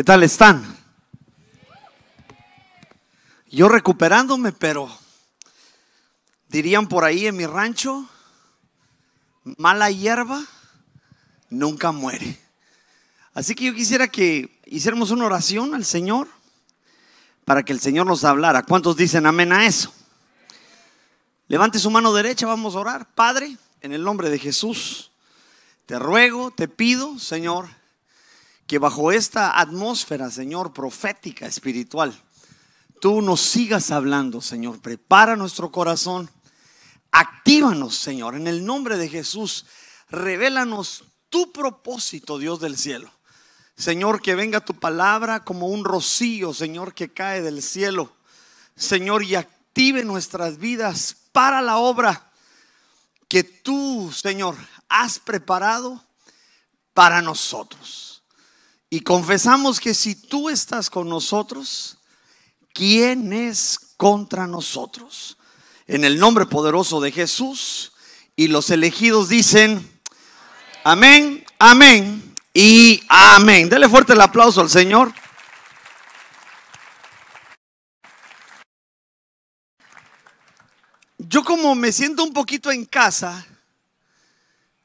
¿Qué tal están? Yo recuperándome, pero dirían por ahí en mi rancho, mala hierba nunca muere. Así que yo quisiera que hiciéramos una oración al Señor para que el Señor nos hablara. ¿Cuántos dicen amén a eso? Levante su mano derecha, vamos a orar. Padre, en el nombre de Jesús, te ruego, te pido, Señor, que bajo esta atmósfera, Señor, profética, espiritual, tú nos sigas hablando, Señor. Prepara nuestro corazón. Actívanos, Señor, en el nombre de Jesús. Revélanos tu propósito, Dios del cielo. Señor, que venga tu palabra como un rocío, Señor, que cae del cielo. Señor, y active nuestras vidas para la obra que tú, Señor, has preparado para nosotros. Y confesamos que si tú estás con nosotros, ¿quién es contra nosotros? En el nombre poderoso de Jesús. Y los elegidos dicen, amén, amén y amén. Dele fuerte el aplauso al Señor. Yo como me siento un poquito en casa,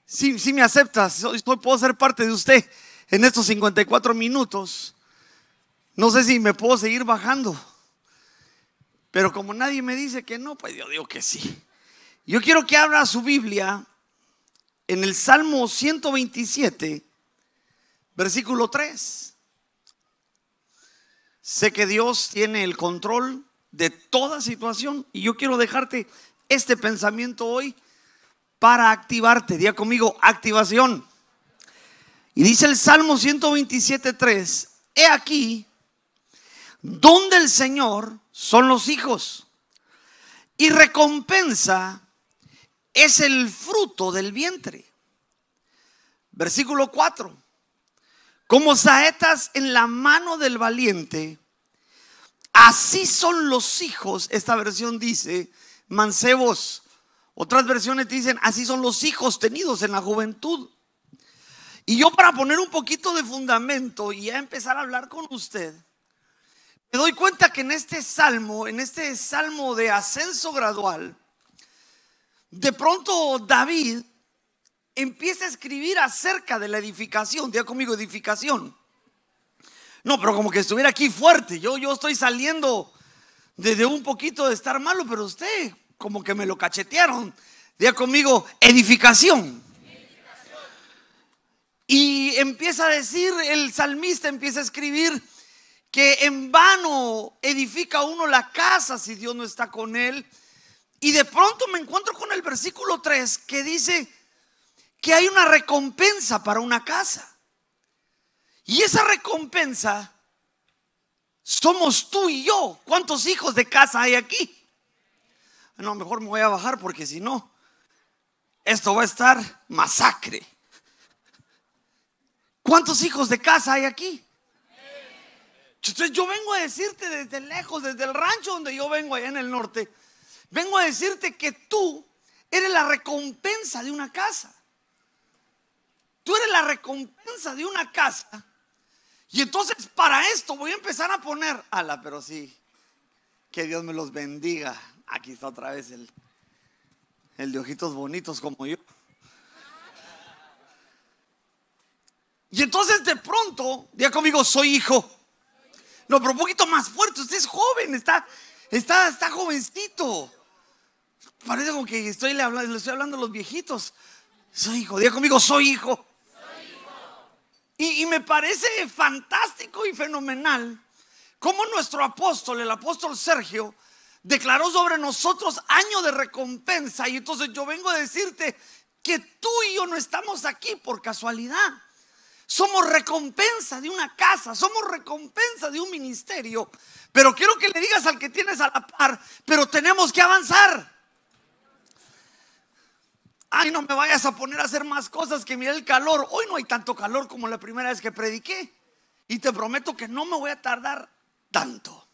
si, me aceptas, puedo ser parte de usted en estos 54 minutos. No sé si me puedo seguir bajando. Pero como nadie me dice que no, pues yo digo que sí. Yo quiero que abra su Biblia en el Salmo 127, versículo 3. Sé que Dios tiene el control de toda situación y yo quiero dejarte este pensamiento hoy para activarte. Día conmigo, activación. Y dice el Salmo 127, 3, he aquí, donde el Señor son los hijos y recompensa es el fruto del vientre. Versículo 4. Como saetas en la mano del valiente, así son los hijos, esta versión dice, mancebos. Otras versiones dicen, así son los hijos tenidos en la juventud. Y yo para poner un poquito de fundamento y ya empezar a hablar con usted, me doy cuenta que en este salmo, en este salmo de ascenso gradual, de pronto David empieza a escribir acerca de la edificación. Diga conmigo, edificación. No, pero como que estuviera aquí fuerte. Yo, yo estoy saliendo desde un poquito de estar malo, pero usted como que me lo cachetearon. Diga conmigo, edificación. Y empieza a decir, el salmista empieza a escribir que en vano edifica uno la casa si Dios no está con él. Y de pronto me encuentro con el versículo 3 que dice que hay una recompensa para una casa. Y esa recompensa somos tú y yo. ¿Cuántos hijos de casa hay aquí? No, mejor me voy a bajar porque si no, esto va a estar masacre. ¿Cuántos hijos de casa hay aquí? Entonces yo vengo a decirte desde lejos, desde el rancho donde yo vengo allá en el norte, vengo a decirte que tú eres la recompensa de una casa. Tú eres la recompensa de una casa y entonces para esto voy a empezar a poner, ala, pero sí, que Dios me los bendiga. Aquí está otra vez el, el de ojitos bonitos como yo. Y entonces de pronto, diga conmigo, soy hijo. No, pero un poquito más fuerte. Usted es joven, está, está, está jovencito. Parece como que estoy le, hablando, estoy hablando a los viejitos. Soy hijo. Diga conmigo, soy hijo. Y, me parece fantástico y fenomenal cómo nuestro apóstol, el apóstol Sergio, declaró sobre nosotros año de recompensa. Y entonces yo vengo a decirte que tú y yo no estamos aquí por casualidad. Somos recompensa de una casa, somos recompensa de un ministerio. Pero quiero que le digas al que tienes a la par, pero tenemos que avanzar ay, no me vayas a poner a hacer más cosas que mira el calor. Hoy no hay tanto calor como la primera vez que prediqué. Y te prometo que no me voy a tardar tanto.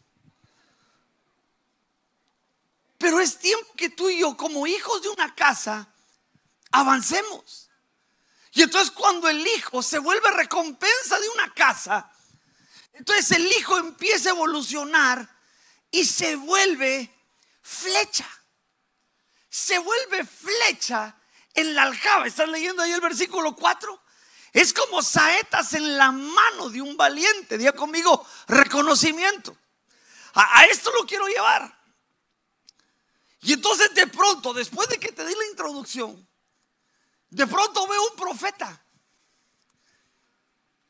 Pero es tiempo que tú y yo, como hijos de una casa, avancemos. Y entonces cuando el hijo se vuelve recompensa de una casa, Entonces el hijo empieza a evolucionar y se vuelve flecha. Se vuelve flecha en la aljaba. ¿Están leyendo ahí el versículo 4? Es como saetas en la mano de un valiente. Diga conmigo, reconocimiento. A, a, esto lo quiero llevar. Y entonces de pronto, después de que te di la introducción, de pronto veo un profeta.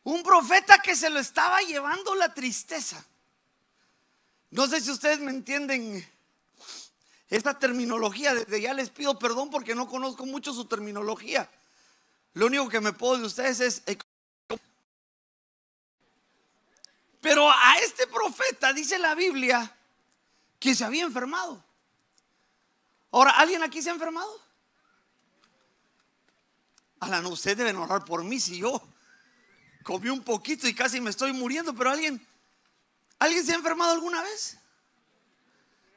Un profeta que se lo estaba llevando la tristeza. No sé si ustedes me entienden esta terminología. Desde ya les pido perdón porque no conozco mucho su terminología. Lo único que me puedo de ustedes es... Pero a este profeta dice la Biblia que se había enfermado. Ahora, ¿alguien aquí se ha enfermado? Alan, ustedes deben orar por mí si yo comí un poquito y casi me estoy muriendo, pero alguien, ¿alguien se ha enfermado alguna vez?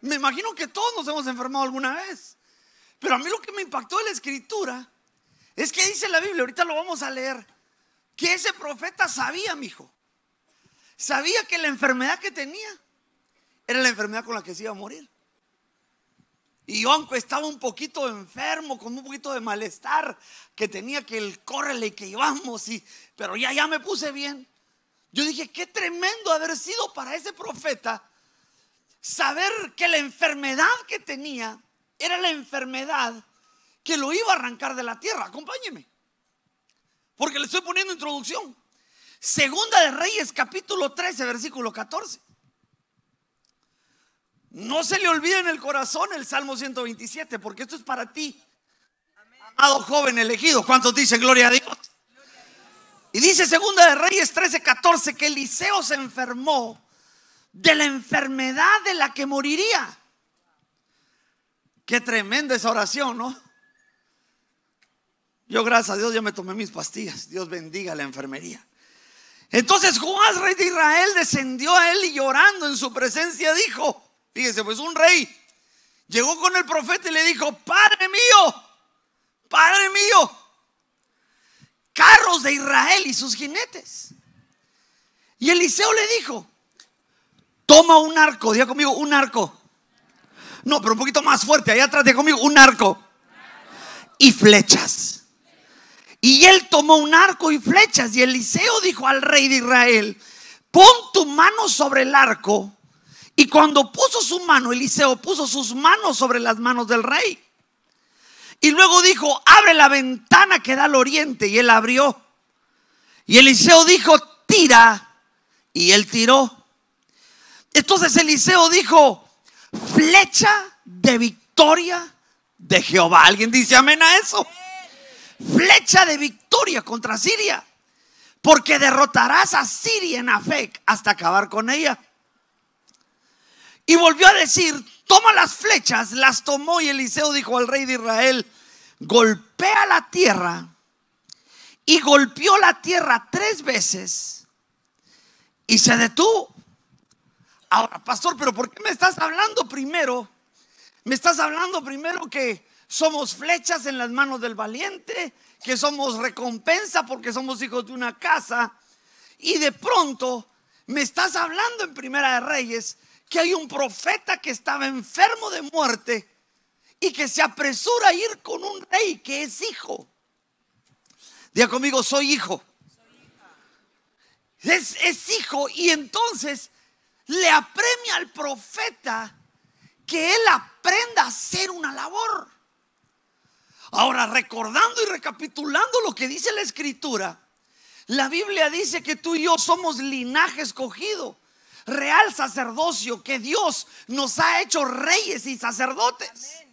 Me imagino que todos nos hemos enfermado alguna vez. Pero a mí lo que me impactó de la escritura es que dice la Biblia, ahorita lo vamos a leer, que ese profeta sabía, mi hijo, sabía que la enfermedad que tenía era la enfermedad con la que se iba a morir. Y yo, aunque estaba un poquito enfermo, con un poquito de malestar, que tenía que el córrele que íbamos, y, pero ya, ya me puse bien. Yo dije, qué tremendo haber sido para ese profeta saber que la enfermedad que tenía era la enfermedad que lo iba a arrancar de la tierra. Acompáñeme. Porque le estoy poniendo introducción. Segunda de Reyes, capítulo 13, versículo 14. No se le olvide en el corazón el Salmo 127, porque esto es para ti, amado joven elegido. ¿Cuántos dicen gloria a Dios? Y dice Segunda de Reyes 13, 14 que Eliseo se enfermó de la enfermedad de la que moriría. Qué tremenda esa oración, ¿no? Yo, gracias a Dios, ya me tomé mis pastillas. Dios bendiga la enfermería. Entonces Joás, rey de Israel, descendió a él y llorando en su presencia dijo, fíjese, pues un rey llegó con el profeta y le dijo, Padre mío, Padre mío, carros de Israel y sus jinetes. Y Eliseo le dijo, toma un arco, diga conmigo, un arco. No, pero un poquito más fuerte, allá atrás, diga conmigo, un arco. Y flechas. Y él tomó un arco y flechas. Y Eliseo dijo al rey de Israel, pon tu mano sobre el arco. Y cuando puso su mano, Eliseo puso sus manos sobre las manos del rey. Y luego dijo, abre la ventana que da al oriente. Y él abrió. Y Eliseo dijo, tira. Y él tiró. Entonces Eliseo dijo, flecha de victoria de Jehová. ¿Alguien dice amén a eso? flecha de victoria contra Siria, porque derrotarás a Siria en Afec hasta acabar con ella. Y volvió a decir, toma las flechas, las tomó y Eliseo dijo al rey de Israel, golpea la tierra. Y golpeó la tierra tres veces y se detuvo. Ahora, pastor, pero ¿por qué me estás hablando primero? Me estás hablando primero que somos flechas en las manos del valiente, que somos recompensa porque somos hijos de una casa. Y de pronto me estás hablando en Primera de Reyes que hay un profeta que estaba enfermo de muerte y que se apresura a ir con un rey que es hijo. Diga conmigo, soy hijo. Es, es hijo y entonces le apremia al profeta que él aprenda a hacer una labor. Ahora, recordando y recapitulando lo que dice la escritura, la Biblia dice que tú y yo somos linaje escogido, real sacerdocio, que Dios nos ha hecho reyes y sacerdotes.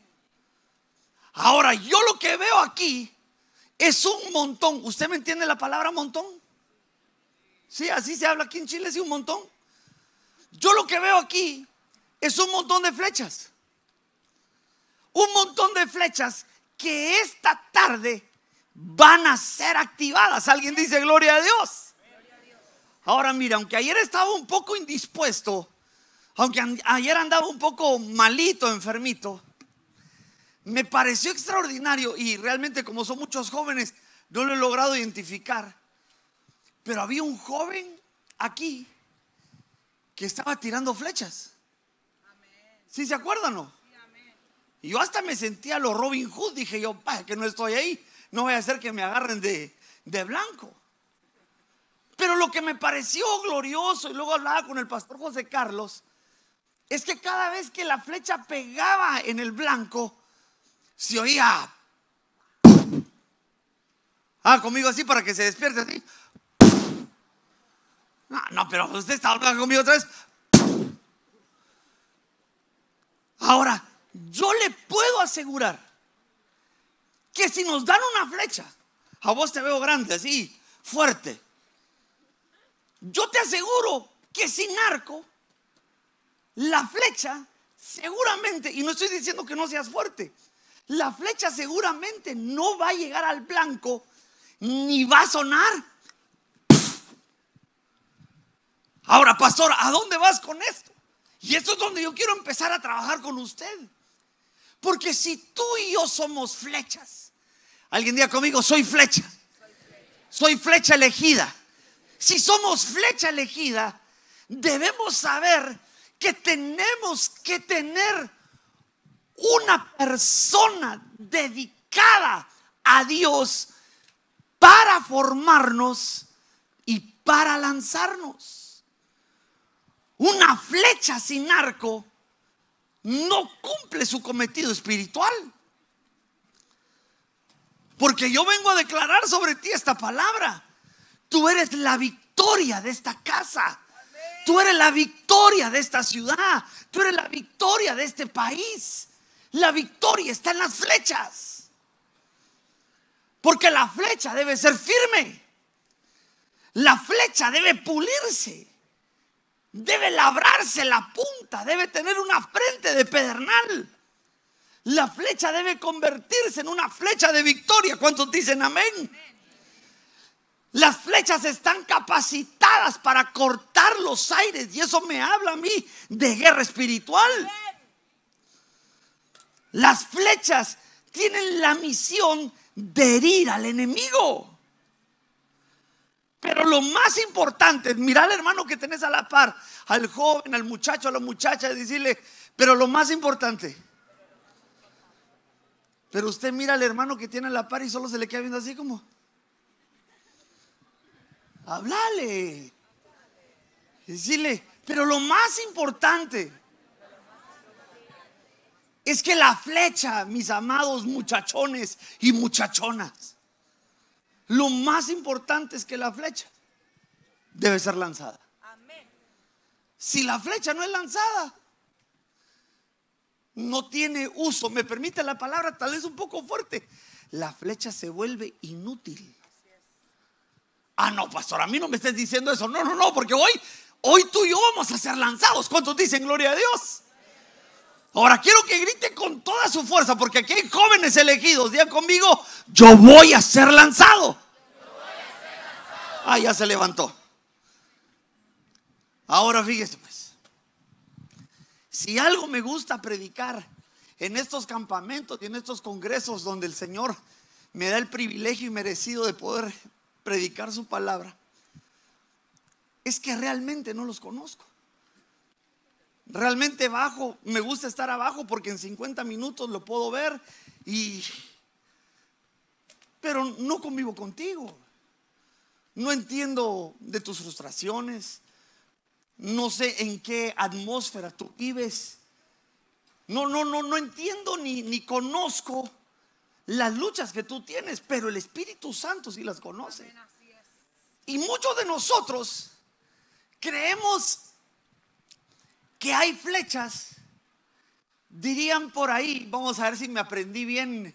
Ahora, yo lo que veo aquí es un montón. ¿Usted me entiende la palabra montón? Sí, así se habla aquí en Chile, sí, un montón. Yo lo que veo aquí es un montón de flechas. Un montón de flechas que esta tarde van a ser activadas. Alguien dice gloria a Dios. Ahora mira, aunque ayer estaba un poco indispuesto, aunque ayer andaba un poco malito, enfermito, me pareció extraordinario y realmente como son muchos jóvenes, no lo he logrado identificar. Pero había un joven aquí que estaba tirando flechas. ¿Sí se acuerdan no? Y yo hasta me sentía lo Robin Hood. Dije yo, que no estoy ahí. No voy a hacer que me agarren de, de blanco. Pero lo que me pareció glorioso, y luego hablaba con el pastor José Carlos, es que cada vez que la flecha pegaba en el blanco, se oía. Ah, conmigo así para que se despierte así. No, no, pero usted está hablando conmigo otra vez. Ahora, yo le puedo asegurar que si nos dan una flecha, a vos te veo grande, así, fuerte. Yo te aseguro que sin arco, la flecha seguramente, y no estoy diciendo que no seas fuerte, la flecha seguramente no va a llegar al blanco ni va a sonar. Ahora, pastor, ¿a dónde vas con esto? Y esto es donde yo quiero empezar a trabajar con usted. Porque si tú y yo somos flechas, alguien diga conmigo, soy flecha. Soy flecha elegida. Si somos flecha elegida, debemos saber que tenemos que tener una persona dedicada a Dios para formarnos y para lanzarnos. Una flecha sin arco no cumple su cometido espiritual. Porque yo vengo a declarar sobre ti esta palabra. Tú eres la victoria de esta casa. Tú eres la victoria de esta ciudad. Tú eres la victoria de este país. La victoria está en las flechas. Porque la flecha debe ser firme. La flecha debe pulirse. Debe labrarse la punta. Debe tener una frente de pedernal. La flecha debe convertirse en una flecha de victoria. ¿Cuántos dicen amén? Las flechas están capacitadas para cortar los aires y eso me habla a mí de guerra espiritual. Las flechas tienen la misión de herir al enemigo. Pero lo más importante, mirar al hermano que tenés a la par, al joven, al muchacho, a la muchacha, y decirle, pero lo más importante, pero usted mira al hermano que tiene a la par y solo se le queda viendo así como, háblale, decirle, pero lo más importante, es que la flecha, mis amados muchachones y muchachonas, lo más importante es que la flecha debe ser lanzada. Si la flecha no es lanzada, no tiene uso, me permite la palabra tal vez un poco fuerte, la flecha se vuelve inútil. Ah, no, pastor, a mí no me estés diciendo eso. No, no, no, porque hoy, hoy tú y yo vamos a ser lanzados. ¿Cuántos dicen gloria a Dios? Ahora quiero que grite con toda su fuerza, porque aquí hay jóvenes elegidos. Digan conmigo, yo voy a ser lanzado. Ah, ya se levantó. Ahora fíjese pues, si algo me gusta predicar en estos campamentos y en estos congresos donde el Señor me da el privilegio y merecido de poder predicar su palabra, es que realmente no los conozco. Realmente bajo, me gusta estar abajo porque en 50 minutos lo puedo ver y... Pero no convivo contigo. No entiendo de tus frustraciones. No sé en qué atmósfera tú vives. No, no, no, no entiendo ni, ni conozco las luchas que tú tienes, pero el Espíritu Santo sí las conoce. Y muchos de nosotros creemos que hay flechas, dirían por ahí, vamos a ver si me aprendí bien,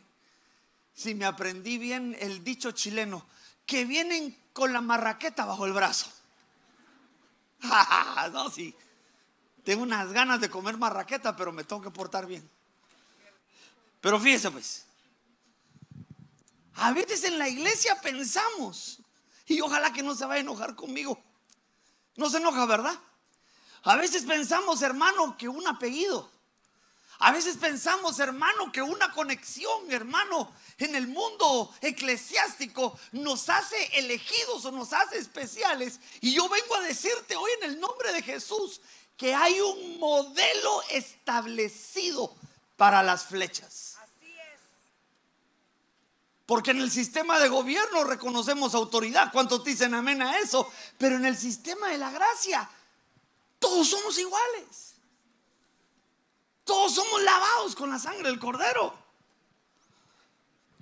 si me aprendí bien el dicho chileno, que vienen con la marraqueta bajo el brazo. no, sí. Tengo unas ganas de comer marraqueta, pero me tengo que portar bien. Pero fíjese pues, a veces en la iglesia pensamos, y ojalá que no se vaya a enojar conmigo, no se enoja, ¿verdad? A veces pensamos, hermano, que un apellido. A veces pensamos, hermano, que una conexión, hermano, en el mundo eclesiástico nos hace elegidos o nos hace especiales. Y yo vengo a decirte hoy en el nombre de Jesús que hay un modelo establecido para las flechas. Porque en el sistema de gobierno reconocemos autoridad. ¿Cuántos dicen amén a eso? Pero en el sistema de la gracia, todos somos iguales. Todos somos lavados con la sangre del cordero.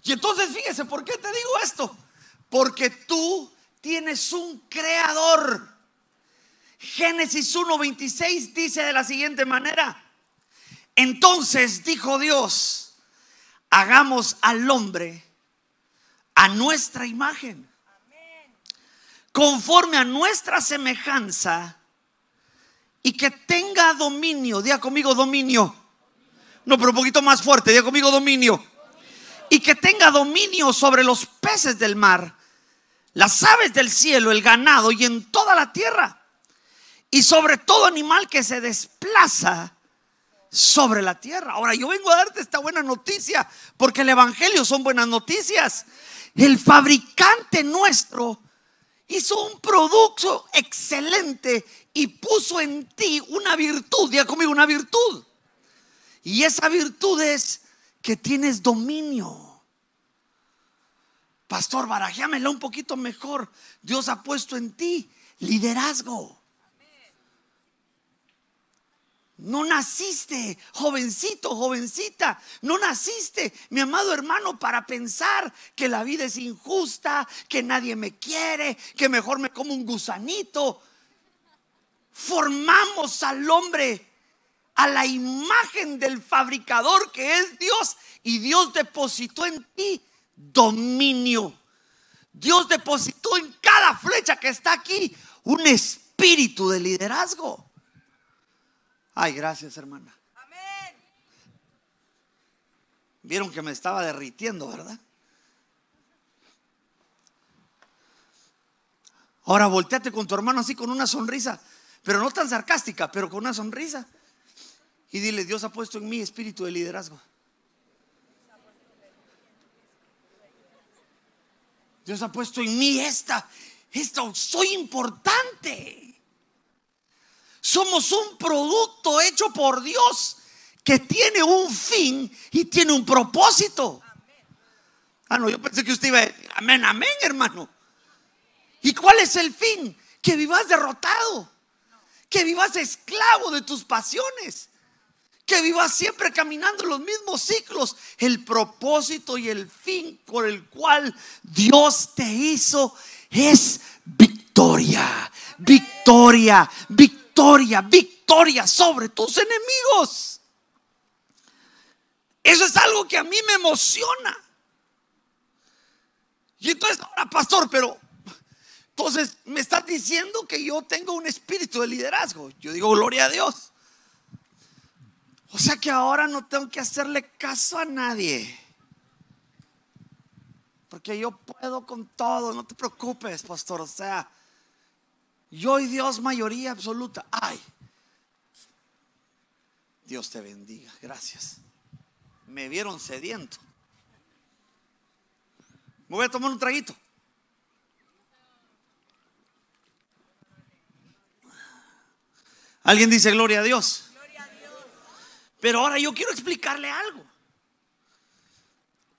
Y entonces fíjese, ¿por qué te digo esto? Porque tú tienes un creador. Génesis 1:26 dice de la siguiente manera. Entonces dijo Dios, hagamos al hombre a nuestra imagen, conforme a nuestra semejanza y que tenga dominio. Diga conmigo dominio. No, pero un poquito más fuerte. Diga conmigo dominio. Y que tenga dominio sobre los peces del mar, las aves del cielo, el ganado y en toda la tierra. Y sobre todo animal que se desplaza sobre la tierra. Ahora yo vengo a darte esta buena noticia porque el Evangelio son buenas noticias. El fabricante nuestro hizo un producto excelente y puso en ti una virtud, ya conmigo una virtud. Y esa virtud es que tienes dominio. Pastor, barajéamela un poquito mejor. Dios ha puesto en ti liderazgo. No naciste, jovencito, jovencita, no naciste, mi amado hermano, para pensar que la vida es injusta, que nadie me quiere, que mejor me como un gusanito formamos al hombre a la imagen del fabricador que es Dios y Dios depositó en ti dominio. Dios depositó en cada flecha que está aquí un espíritu de liderazgo. Ay, gracias hermana. Vieron que me estaba derritiendo, ¿verdad? Ahora volteate con tu hermano así con una sonrisa pero no tan sarcástica, pero con una sonrisa. Y dile, Dios ha puesto en mí espíritu de liderazgo. Dios ha puesto en mí esta, esto, soy importante. Somos un producto hecho por Dios que tiene un fin y tiene un propósito. Ah, no, yo pensé que usted iba a decir, amén, amén, hermano. ¿Y cuál es el fin? Que vivas derrotado que vivas esclavo de tus pasiones, que vivas siempre caminando los mismos ciclos. El propósito y el fin por el cual Dios te hizo es victoria, victoria, victoria, victoria sobre tus enemigos. Eso es algo que a mí me emociona. Y entonces, ahora, pastor, pero entonces, me estás diciendo que yo tengo un espíritu de liderazgo. Yo digo, gloria a Dios. O sea que ahora no tengo que hacerle caso a nadie. Porque yo puedo con todo, no te preocupes, pastor. O sea, yo y Dios mayoría absoluta. Ay, Dios te bendiga, gracias. Me vieron sediento. Me voy a tomar un traguito. Alguien dice gloria a Dios. Pero ahora yo quiero explicarle algo.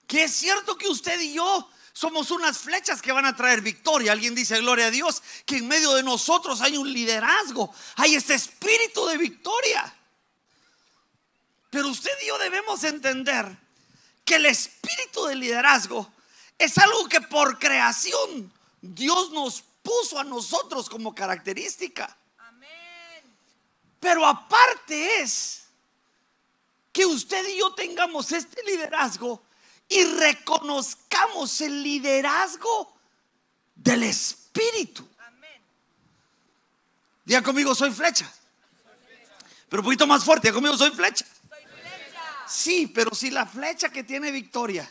Que es cierto que usted y yo somos unas flechas que van a traer victoria. Alguien dice, gloria a Dios, que en medio de nosotros hay un liderazgo, hay este espíritu de victoria. Pero usted y yo debemos entender que el espíritu de liderazgo es algo que por creación Dios nos puso a nosotros como característica. Pero aparte es que usted y yo tengamos este liderazgo y reconozcamos el liderazgo del Espíritu. Diga conmigo, soy flecha. Pero un poquito más fuerte, diga conmigo, soy flecha. Sí, pero si la flecha que tiene victoria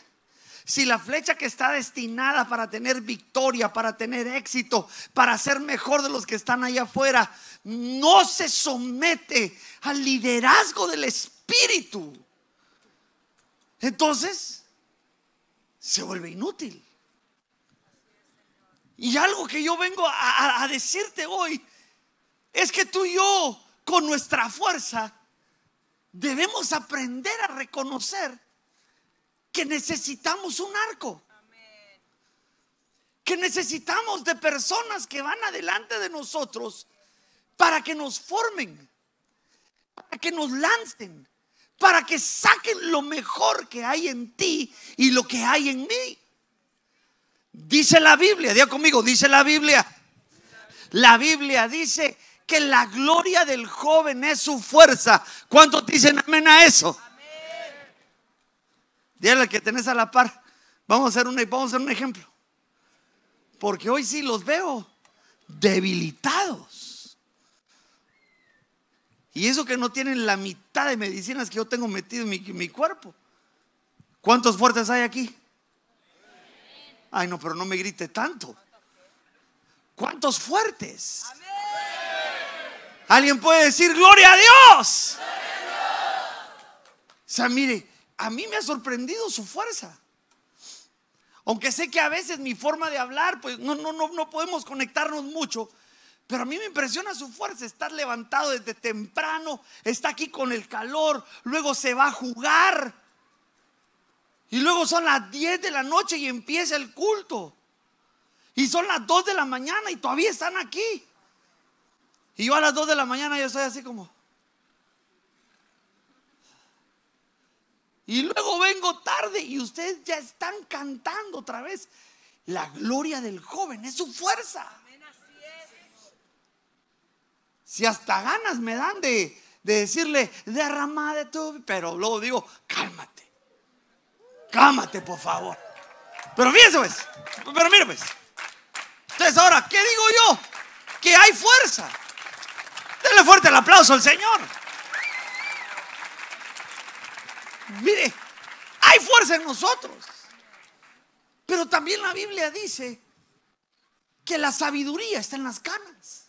si la flecha que está destinada para tener victoria, para tener éxito, para ser mejor de los que están allá afuera, no se somete al liderazgo del Espíritu, entonces se vuelve inútil. Y algo que yo vengo a, a decirte hoy es que tú y yo, con nuestra fuerza, debemos aprender a reconocer que necesitamos un arco. Que necesitamos de personas que van adelante de nosotros para que nos formen, para que nos lancen, para que saquen lo mejor que hay en ti y lo que hay en mí. Dice la Biblia, diga conmigo, dice la Biblia. La Biblia dice que la gloria del joven es su fuerza. ¿Cuántos dicen amén a eso? Dígale que tenés a la par. Vamos a hacer, un, vamos a hacer un ejemplo. Porque hoy sí los veo debilitados. Y eso que no tienen la mitad de medicinas que yo tengo metido en mi, mi cuerpo. ¿Cuántos fuertes hay aquí? Ay, no, pero no me grite tanto. ¿Cuántos fuertes? Alguien puede decir, gloria a Dios. O sea, mire, a mí me ha sorprendido su fuerza. Aunque sé que a veces mi forma de hablar, pues no, no, no, no podemos conectarnos mucho. Pero a mí me impresiona su fuerza, estar levantado desde temprano, está aquí con el calor, luego se va a jugar. Y luego son las 10 de la noche y empieza el culto. Y son las 2 de la mañana y todavía están aquí. Y yo a las 2 de la mañana yo estoy así como... Y luego vengo tarde y ustedes ya están cantando otra vez. La gloria del joven es su fuerza. Si hasta ganas me dan de, decirle, derrama de tu... Pero luego digo, cálmate. Cálmate, por favor. Pero fíjense, pues. Pero mire, pues. Entonces, ahora, ¿qué digo yo? Que hay fuerza. Denle fuerte el aplauso al Señor. Mire, hay fuerza en nosotros. Pero también la Biblia dice que la sabiduría está en las canas.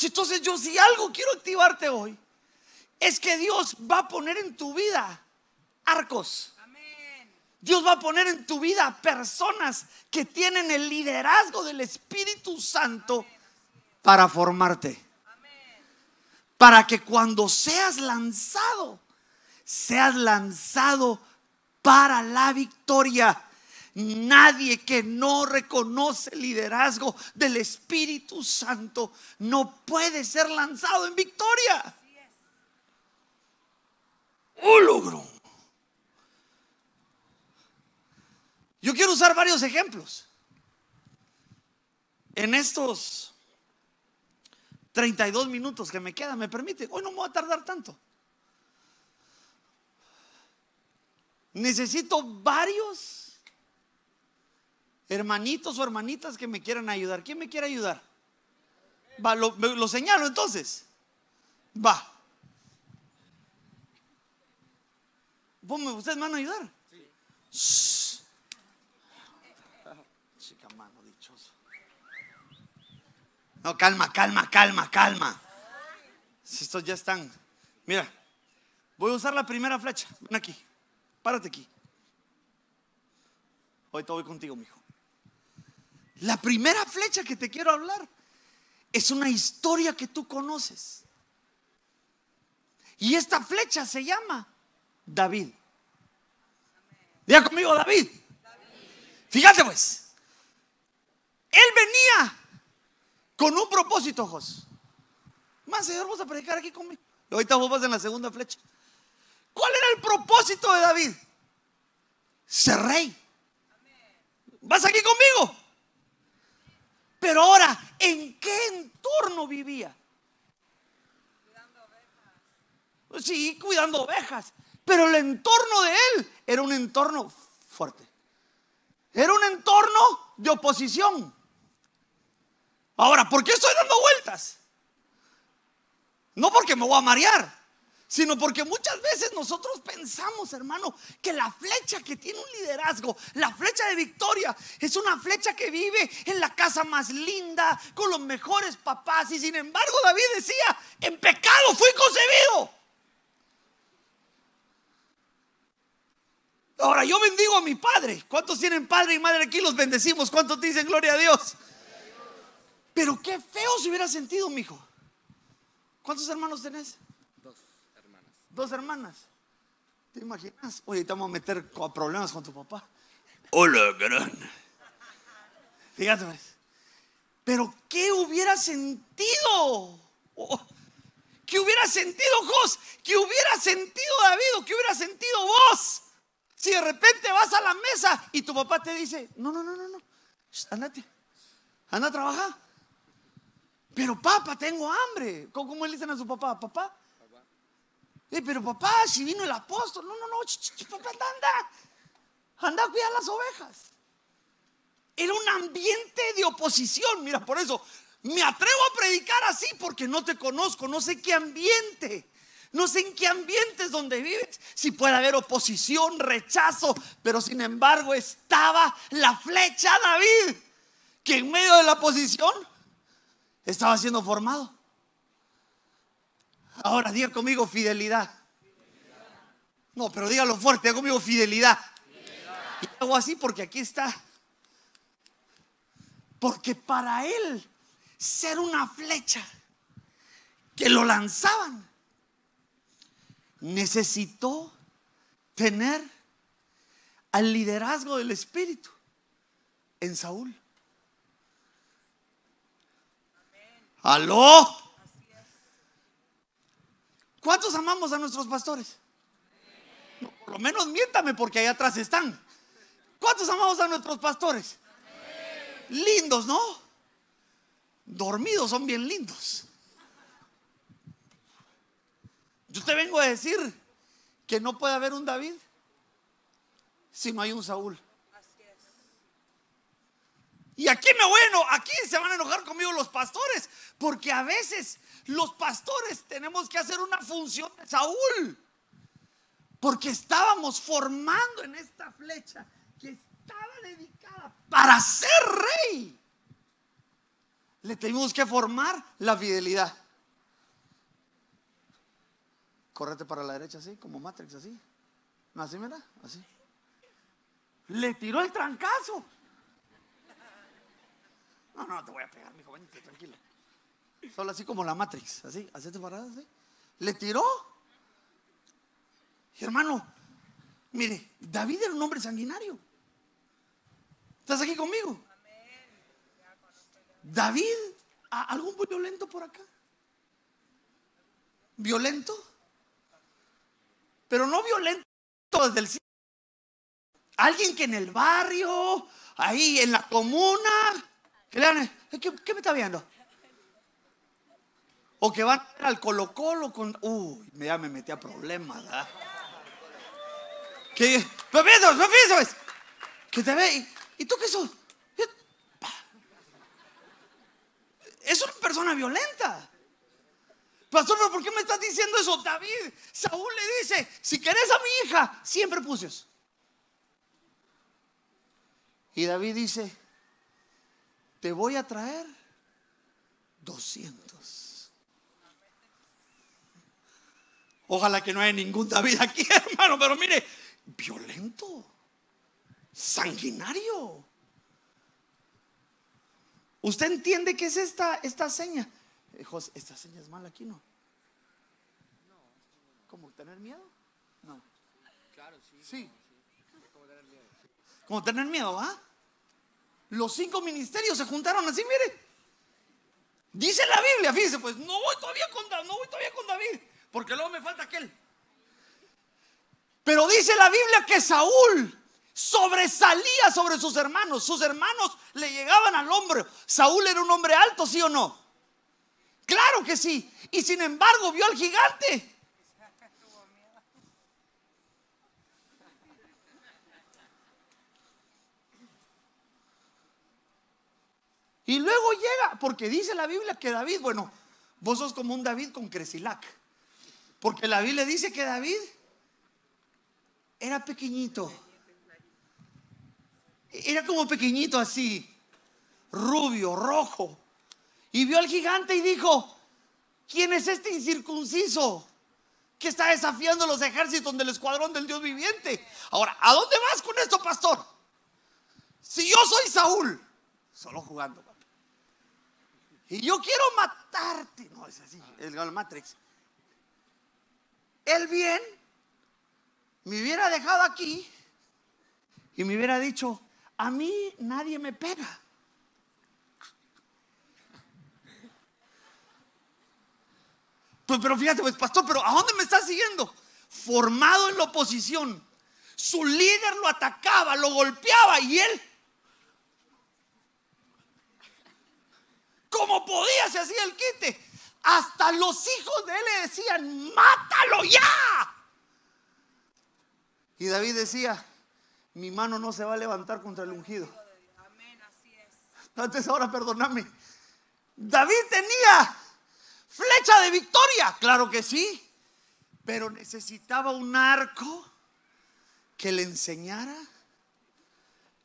Entonces yo si algo quiero activarte hoy, es que Dios va a poner en tu vida arcos. Dios va a poner en tu vida personas que tienen el liderazgo del Espíritu Santo para formarte. Para que cuando seas lanzado, seas lanzado para la victoria. Nadie que no reconoce el liderazgo del Espíritu Santo no puede ser lanzado en victoria. Un logro. Yo quiero usar varios ejemplos. En estos 32 minutos que me quedan, me permite, hoy no me voy a tardar tanto. Necesito varios hermanitos o hermanitas que me quieran ayudar. ¿Quién me quiere ayudar? Va, lo, señalo entonces. Va. ¿Ustedes me van a ayudar? Sí. Chica mano dichoso. No, calma, calma, calma, calma. Si estos ya están. Mira, voy a usar la primera flecha. Ven aquí. Párate aquí. Hoy te voy contigo, mijo. La primera flecha que te quiero hablar es una historia que tú conoces. Y esta flecha se llama David. Diga conmigo, David. Fíjate pues. Él venía con un propósito, Jos. Más, Señor, vamos a predicar aquí conmigo. Y ahorita vos vas en la segunda flecha. ¿Cuál era el propósito de David? Ser rey. ¿Vas aquí conmigo? Pero ahora, ¿en qué entorno vivía? Cuidando ovejas. Sí, cuidando ovejas. Pero el entorno de él era un entorno fuerte. Era un entorno de oposición. Ahora, ¿por qué estoy dando vueltas? No porque me voy a marear sino porque muchas veces nosotros pensamos, hermano, que la flecha que tiene un liderazgo, la flecha de victoria, es una flecha que vive en la casa más linda, con los mejores papás. Y sin embargo, David decía, en pecado fui concebido. Ahora yo bendigo a mi padre. ¿Cuántos tienen padre y madre aquí? Los bendecimos. ¿Cuántos dicen gloria a Dios? Pero qué feo se hubiera sentido, mi hijo. ¿Cuántos hermanos tenés? Dos hermanas. ¿Te imaginas? Oye, te vamos a meter problemas con tu papá. Hola, gran. Fíjate. Pues. Pero ¿qué hubiera sentido? Oh, ¿Qué hubiera sentido Jos? ¿Qué hubiera sentido David? ¿Qué hubiera sentido vos? Si de repente vas a la mesa y tu papá te dice, no, no, no, no, no, andate, anda a trabajar. Pero papá, tengo hambre. ¿Cómo, le dicen a su papá? Papá, eh, pero papá, si vino el apóstol, no, no, no, papá, anda, anda, anda a cuidar las ovejas. Era un ambiente de oposición, mira, por eso. Me atrevo a predicar así porque no te conozco, no sé qué ambiente, no sé en qué ambiente es donde vives, si puede haber oposición, rechazo, pero sin embargo estaba la flecha David, que en medio de la oposición estaba siendo formado. Ahora diga conmigo fidelidad. No, pero dígalo fuerte, diga conmigo fidelidad. Y hago así porque aquí está. Porque para él ser una flecha que lo lanzaban, necesitó tener al liderazgo del Espíritu en Saúl. Aló. ¿Cuántos amamos a nuestros pastores? por lo menos miéntame porque allá atrás están. ¿Cuántos amamos a nuestros pastores? Lindos, ¿no? Dormidos son bien lindos. Yo te vengo a decir que no puede haber un David si no hay un Saúl. Y aquí me bueno, aquí se van a enojar conmigo los pastores, porque a veces los pastores tenemos que hacer una función de Saúl. Porque estábamos formando en esta flecha que estaba dedicada para ser rey. Le tenemos que formar la fidelidad. Correte para la derecha así, como Matrix así. Así, mira, así. Le tiró el trancazo. No, no, te voy a pegar, mi joven, tranquilo. Solo así como la Matrix, así, hacete parada, así. Le tiró. Hermano, mire, David era un hombre sanguinario. ¿Estás aquí conmigo? David, ¿algún violento por acá? ¿Violento? Pero no violento desde el. Alguien que en el barrio, ahí en la comuna, ¿qué, ¿qué me está viendo? O que van al Colo Colo con... Uy, ya me metí a problemas, ¿verdad? Que... Pero fíjate, Que te ve... ¿Y, tú qué sos? Es una persona violenta. Pastor, ¿pero por qué me estás diciendo eso? David, Saúl le dice, si querés a mi hija, siempre puses. Y David dice, te voy a traer 200. Ojalá que no haya ningún David aquí, hermano, pero mire, violento, sanguinario. ¿Usted entiende qué es esta, esta seña? Eh, José, esta seña es mala aquí, ¿no? ¿Cómo tener miedo? No. Claro, sí. Sí. Como tener miedo. Como tener miedo, ¿ah? Los cinco ministerios se juntaron así, mire. Dice la Biblia, fíjese, pues no voy todavía con, no voy todavía con David porque luego me falta aquel. Pero dice la Biblia que Saúl sobresalía sobre sus hermanos. Sus hermanos le llegaban al hombro. Saúl era un hombre alto, ¿sí o no? Claro que sí. Y sin embargo vio al gigante. Y luego llega, porque dice la Biblia que David, bueno, vos sos como un David con Cresilac. Porque la Biblia dice que David era pequeñito. Era como pequeñito así, rubio, rojo. Y vio al gigante y dijo, ¿quién es este incircunciso que está desafiando los ejércitos del escuadrón del Dios viviente? Ahora, ¿a dónde vas con esto, pastor? Si yo soy Saúl, solo jugando. Y yo quiero matarte. No, es así, el Matrix. El bien me hubiera dejado aquí y me hubiera dicho, a mí nadie me pega. Pues, pero fíjate, pues pastor, pero ¿a dónde me está siguiendo? Formado en la oposición. Su líder lo atacaba, lo golpeaba y él, como podía, se hacía el quite. Hasta los hijos de él le decían, mátalo ya. Y David decía, mi mano no se va a levantar contra el ungido. Entonces ahora perdóname. David tenía flecha de victoria, claro que sí, pero necesitaba un arco que le enseñara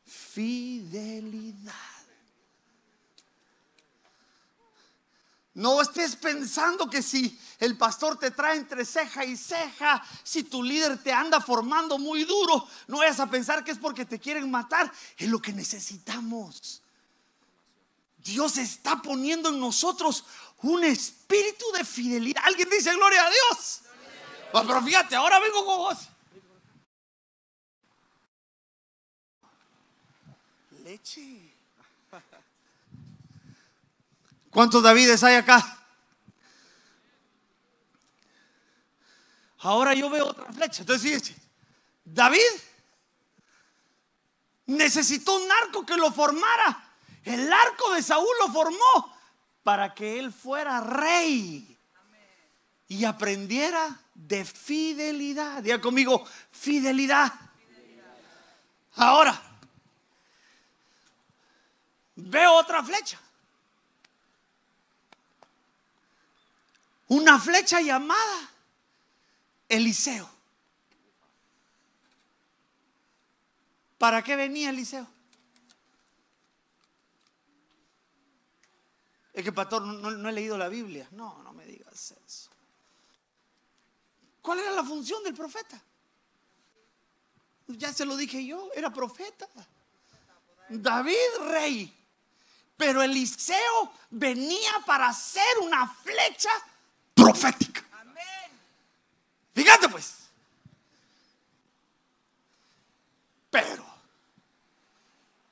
fidelidad. No estés pensando que si el pastor te trae entre ceja y ceja, si tu líder te anda formando muy duro, no vayas a pensar que es porque te quieren matar. Es lo que necesitamos. Dios está poniendo en nosotros un espíritu de fidelidad. Alguien dice gloria a Dios. pero fíjate, ahora vengo con vos. Leche. ¿Cuántos Davides hay acá? Ahora yo veo otra flecha. Entonces fíjese, David necesitó un arco que lo formara. El arco de Saúl lo formó para que él fuera rey y aprendiera de fidelidad. Diga conmigo, fidelidad. Ahora, veo otra flecha. Una flecha llamada Eliseo. ¿Para qué venía Eliseo? Es que, pastor, no, he leído la Biblia. No, no me digas eso. ¿Cuál era la función del profeta? Ya se lo dije yo, era profeta. David rey. Pero Eliseo venía para hacer una flecha profética. Fíjate pues. Pero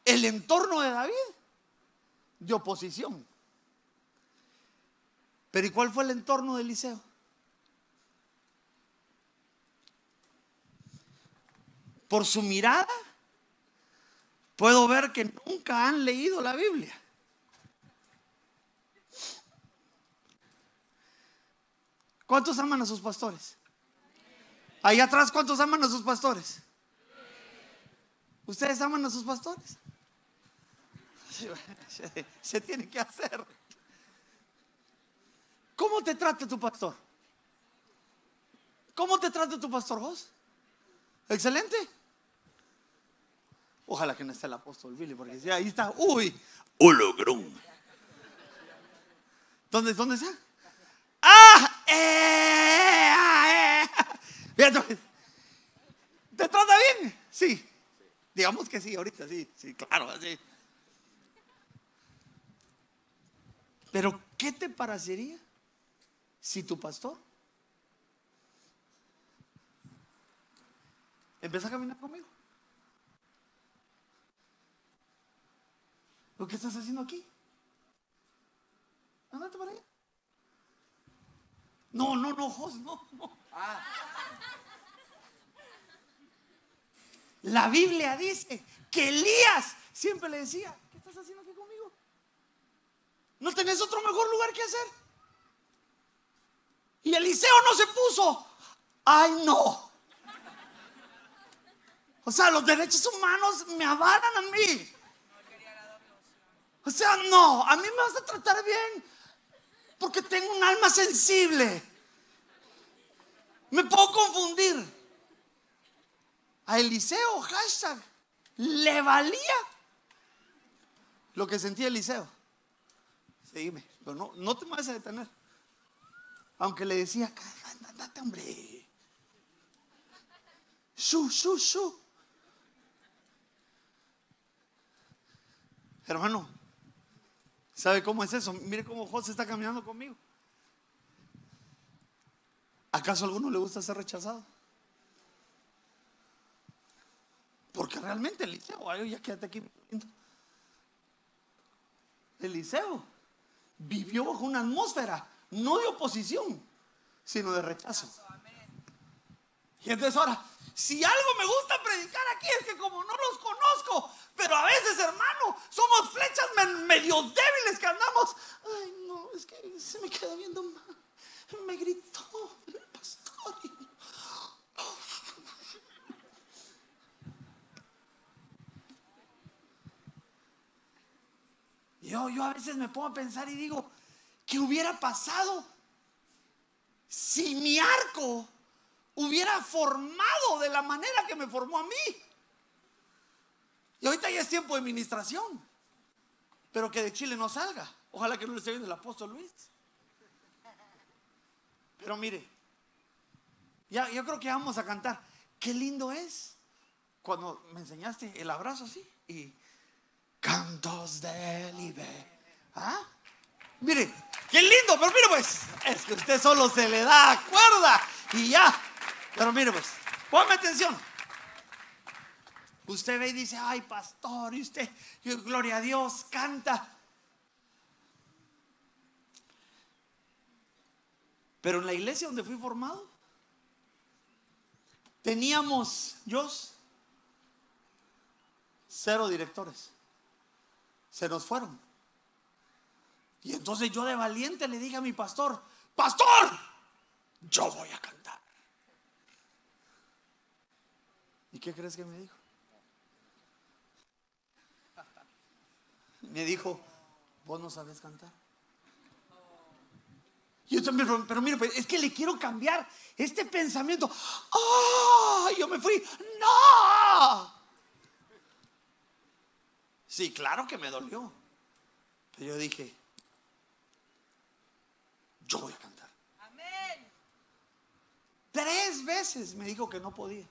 el entorno de David de oposición. Pero ¿y cuál fue el entorno de Eliseo? Por su mirada puedo ver que nunca han leído la Biblia. ¿Cuántos aman a sus pastores? Ahí atrás, ¿cuántos aman a sus pastores? ¿Ustedes aman a sus pastores? Se, tiene que hacer. ¿Cómo te trata tu pastor? ¿Cómo te trata tu pastor vos? Excelente. Ojalá que no esté el apóstol Billy, porque si ahí está, uy, hologrón. ¿Dónde, ¿Dónde está? ¡Ah! Eh, ah, eh. ¿Te trata bien? Sí. Digamos que sí, ahorita sí, sí, claro, así. Pero, ¿qué te parecería si tu pastor empieza a caminar conmigo? ¿Lo que estás haciendo aquí? Andate para allá. No, no, no, Jos, no. La Biblia dice que Elías siempre le decía, ¿qué estás haciendo aquí conmigo? ¿No tenés otro mejor lugar que hacer? Y Eliseo no se puso, ay no. O sea, los derechos humanos me avalan a mí. O sea, no, a mí me vas a tratar bien porque tengo un alma sensible. Me puedo confundir. A Eliseo, hashtag, le valía lo que sentía Eliseo. Seguime, pero no, no te vas a detener. Aunque le decía, andate, hombre. Shu, shu, shu. Hermano, ¿sabe cómo es eso? Mire cómo José está caminando conmigo. ¿Acaso a alguno le gusta ser rechazado? Porque realmente Eliseo, ay, ya quédate aquí. Eliseo vivió bajo una atmósfera, no de oposición, sino de rechazo. Y entonces ahora, si algo me gusta predicar aquí es que como no los conozco, pero a veces, hermano, somos flechas medio débiles que andamos. Ay, no, es que se me queda viendo mal. Me gritó el pastor. Yo, yo a veces me pongo a pensar y digo, ¿qué hubiera pasado si mi arco hubiera formado de la manera que me formó a mí? Y ahorita ya es tiempo de administración. Pero que de Chile no salga. Ojalá que no le esté viendo el apóstol Luis. Pero mire, ya, yo creo que vamos a cantar. Qué lindo es cuando me enseñaste el abrazo así y cantos de libre. ¿Ah? Mire, qué lindo, pero mire pues, es que usted solo se le da cuerda y ya. Pero mire pues, ponme atención. Usted ve y dice, ay pastor, y usted, gloria a Dios, canta. Pero en la iglesia donde fui formado, teníamos, yo, cero directores. Se nos fueron. Y entonces yo de valiente le dije a mi pastor, pastor, yo voy a cantar. ¿Y qué crees que me dijo? me dijo, vos no sabes cantar. Yo también, pero mire, pues, es que le quiero cambiar este pensamiento. ¡Ah! Yo me fui. ¡No! Sí, claro que me dolió. Pero yo dije, yo voy a cantar. Amén. Tres veces me dijo que no podía.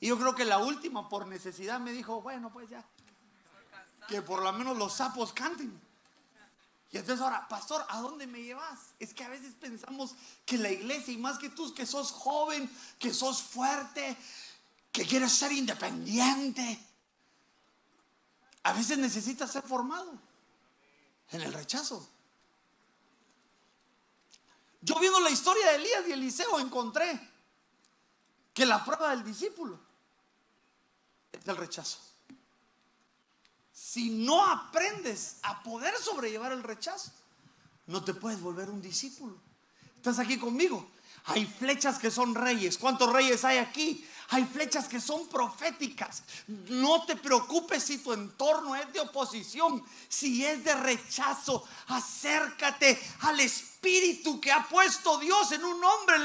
Y yo creo que la última, por necesidad, me dijo, bueno, pues ya que por lo menos los sapos canten. Y entonces ahora, pastor, ¿a dónde me llevas? Es que a veces pensamos que la iglesia, y más que tú, que sos joven, que sos fuerte, que quieres ser independiente, a veces necesitas ser formado en el rechazo. Yo viendo la historia de Elías y Eliseo encontré que la prueba del discípulo es el rechazo si no aprendes a poder sobrellevar el rechazo, no te puedes volver un discípulo. ¿Estás aquí conmigo? Hay flechas que son reyes. ¿Cuántos reyes hay aquí? Hay flechas que son proféticas. No te preocupes si tu entorno es de oposición, si es de rechazo. Acércate al Espíritu que ha puesto Dios en un hombre.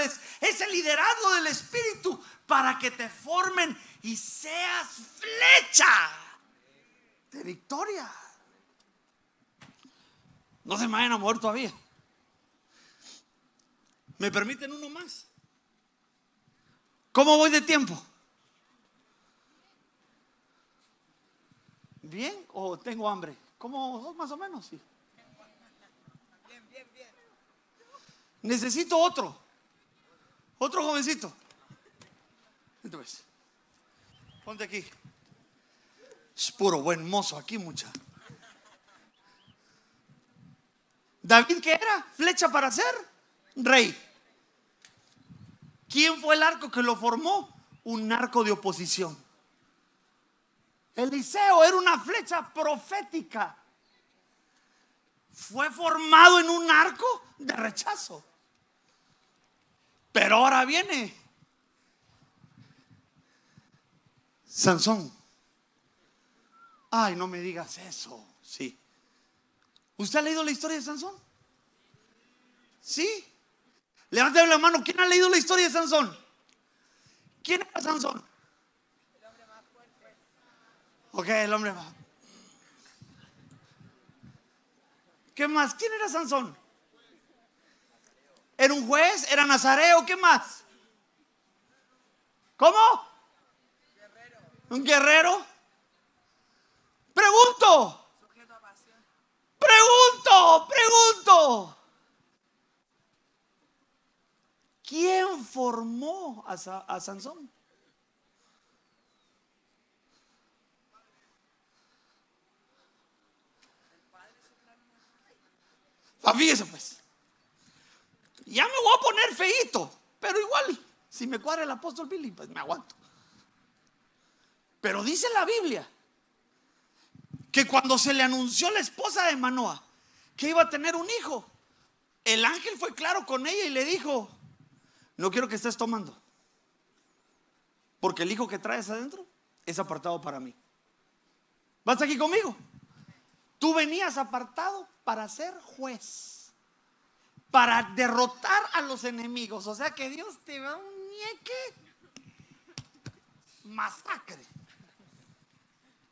Es el liderazgo del Espíritu para que te formen y seas flecha de victoria. No se me vayan a mover todavía. ¿Me permiten uno más? ¿Cómo voy de tiempo? ¿Bien o tengo hambre? ¿Cómo más o menos? Sí. Bien, bien, bien. Necesito otro. Otro jovencito. Entonces, ponte aquí. Es puro buen mozo aquí, mucha. David, ¿qué era? Flecha para ser rey. ¿Quién fue el arco que lo formó? Un arco de oposición. Eliseo era una flecha profética. Fue formado en un arco de rechazo. Pero ahora viene Sansón. Ay, no me digas eso. Sí. ¿Usted ha leído la historia de Sansón? Sí. Levántame la mano. ¿Quién ha leído la historia de Sansón? ¿Quién era Sansón? Ok, el hombre más. ¿Qué más? ¿Quién era Sansón? ¿Era un juez? ¿Era nazareo? ¿Qué más? ¿Cómo? ¿Un guerrero? Pregunto. Pregunto, pregunto. ¿Quién formó a, a Sansón? Ah, fíjese pues. Ya me voy a poner feito, pero igual, si me cuadra el apóstol Billy, pues me aguanto. Pero dice la Biblia que cuando se le anunció la esposa de Manoa que iba a tener un hijo, el ángel fue claro con ella y le dijo, no quiero que estés tomando, porque el hijo que traes adentro es apartado para mí. ¿Vas aquí conmigo? Tú venías apartado para ser juez, para derrotar a los enemigos. O sea que Dios te va a un nieque masacre.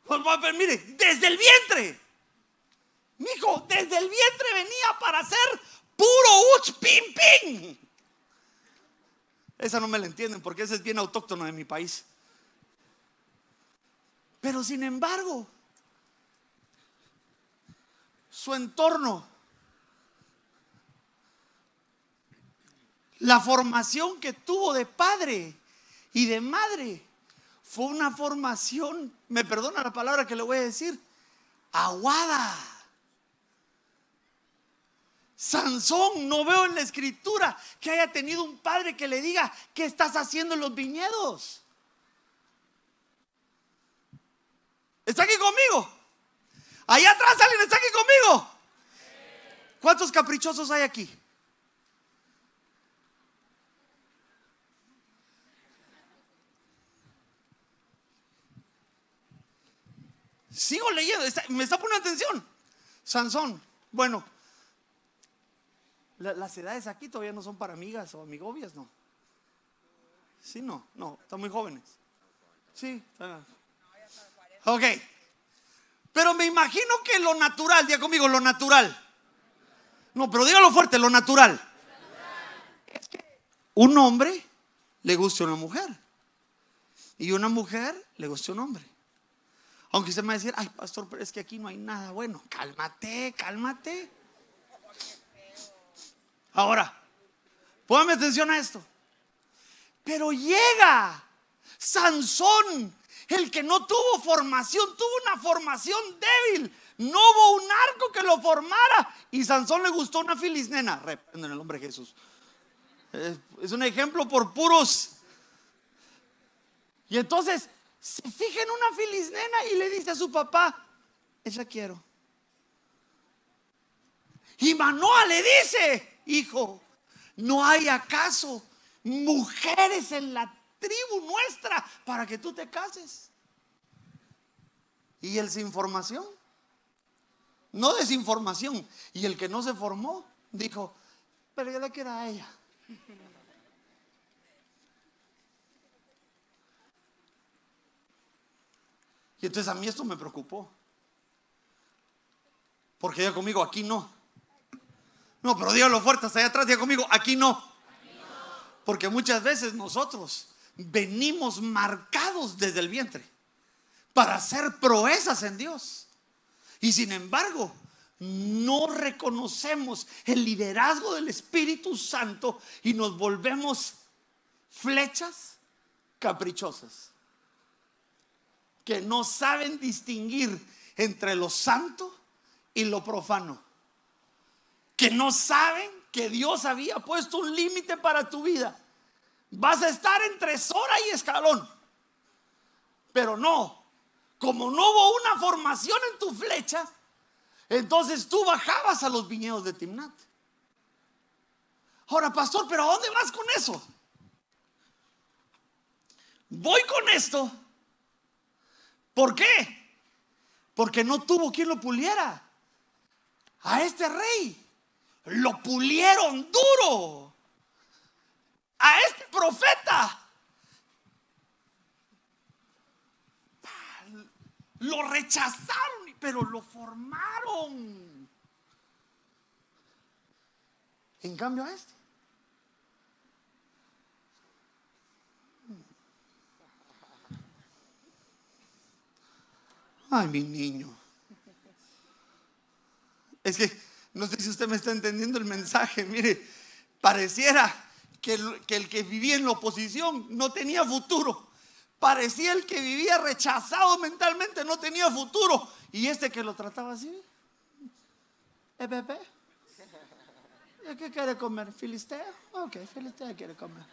Pues, mire, desde el vientre. Mijo, desde el vientre venía para ser puro uch pim pim. Esa no me la entienden porque esa es bien autóctono de mi país. Pero sin embargo, su entorno, la formación que tuvo de padre y de madre, fue una formación, me perdona la palabra que le voy a decir, aguada. Sansón, no veo en la escritura que haya tenido un padre que le diga, ¿qué estás haciendo en los viñedos? ¿Está aquí conmigo? Allá atrás alguien está aquí conmigo. ¿Cuántos caprichosos hay aquí? Sigo leyendo, me está poniendo atención. Sansón, bueno, las edades aquí todavía no son para amigas o amigobias, ¿no? Sí, no, no, están muy jóvenes. Sí, ok. Pero me imagino que lo natural, diga conmigo, lo natural. No, pero dígalo fuerte, lo natural. Es que un hombre le guste a una mujer. Y una mujer le guste a un hombre. Aunque usted me va a decir, ay, pastor, pero es que aquí no hay nada bueno. Cálmate, cálmate. Ahora, póngame atención a esto. Pero llega Sansón el que no tuvo formación, tuvo una formación débil. No hubo un arco que lo formara. Y Sansón le gustó una filisnena. Reprendo en el nombre de Jesús. Es un ejemplo por puros. Y entonces se fija en una filisnena y le dice a su papá, esa quiero. Y Manoa le dice, hijo, ¿no hay acaso mujeres en la tribu nuestra para que tú te cases. Y el sin formación, no desinformación. Y el que no se formó, dijo, pero yo la quiero a ella. Y entonces a mí esto me preocupó. Porque ella conmigo, aquí no. No, pero dígalo fuerte, hasta allá atrás, diga conmigo, aquí no. Porque muchas veces nosotros venimos marcados desde el vientre para hacer proezas en Dios. Y sin embargo, no reconocemos el liderazgo del Espíritu Santo y nos volvemos flechas caprichosas que no saben distinguir entre lo santo y lo profano, que no saben que Dios había puesto un límite para tu vida vas a estar entre Sora y Escalón. Pero no, como no hubo una formación en tu flecha, entonces tú bajabas a los viñedos de Timnat. Ahora, pastor, pero ¿a dónde vas con eso? Voy con esto. ¿Por qué? Porque no tuvo quien lo puliera. A este rey lo pulieron duro. a este profeta. Lo rechazaron, pero lo formaron. En cambio a este. Ay, mi niño. Es que no sé si usted me está entendiendo el mensaje. Mire, pareciera que el, que vivía en la oposición no tenía futuro. Parecía el que vivía rechazado mentalmente no tenía futuro. Y este que lo trataba así. ¿Eh, bebé? ¿Qué quiere comer? ¿Filisteo? Ok, Filisteo quiere comer.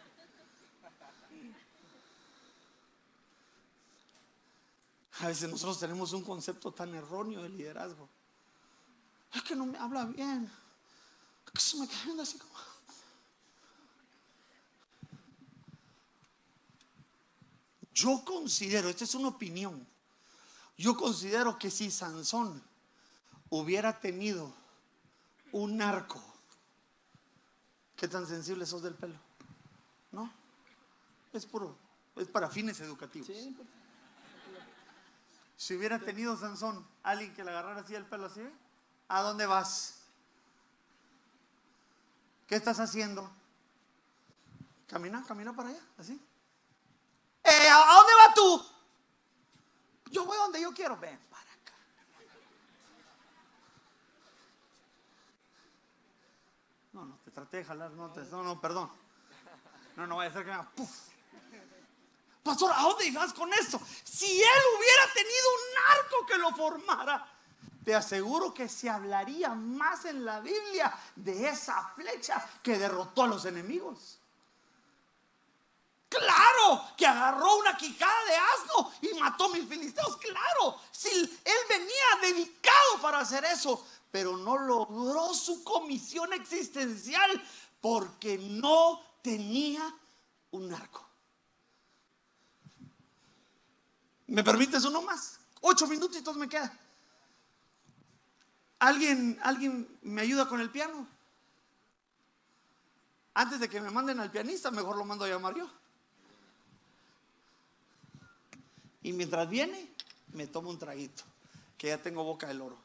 A veces nosotros tenemos un concepto tan erróneo de liderazgo. Es que no me habla bien. Es que se me así como. Yo considero, esta es una opinión, yo considero que si Sansón hubiera tenido un arco, ¿qué tan sensible sos del pelo? ¿No? Es puro, es para fines educativos. Si hubiera tenido Sansón alguien que le agarrara así el pelo así, ¿a dónde vas? ¿Qué estás haciendo? Camina, camina para allá, así. Eh, ¿A dónde vas tú? Yo voy donde yo quiero. Ven para acá. No, no, te traté de jalar, no, no, no, perdón. No, no vaya a ser que me haga puf. Pastor, ¿a dónde ibas con esto? Si él hubiera tenido un arco que lo formara, te aseguro que se hablaría más en la Biblia de esa flecha que derrotó a los enemigos. Claro que agarró una quijada de asno y mató a mis filisteos. Claro, si él venía dedicado para hacer eso, pero no logró su comisión existencial porque no tenía un arco. ¿Me permites uno más? Ocho minutitos me queda. ¿Alguien, ¿Alguien me ayuda con el piano? Antes de que me manden al pianista, mejor lo mando a llamar yo. Y mientras viene, me tomo un traguito, que ya tengo boca del oro.